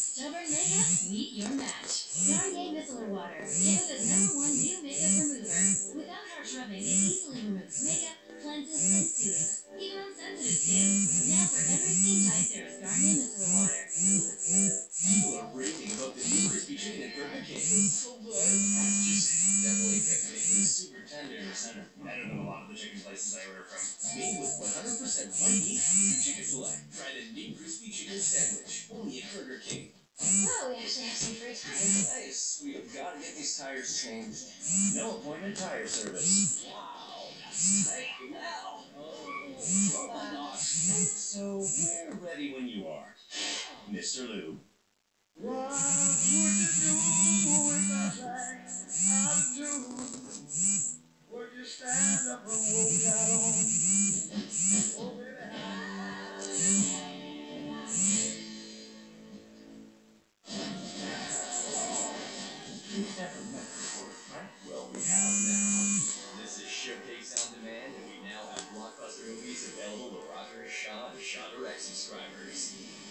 Stubborn Makeup, meet your match. Garnier Micellar Water. Canada's number one new makeup remover. Without harsh rubbing, it easily removes makeup, cleanses, and soothes. The center. Better than a lot of the chicken places I order from. Made with 100% white meat and chicken fillet. Try the new crispy chicken sandwich. Only at Burger King. Oh, we actually have some free time. Nice. We have got to get these tires changed. No appointment tire service. Wow. That's tight now. Oh, gosh. So we're ready when you are, Mr. Lube. What would available to Roger, Roger Shaw Direct subscribers.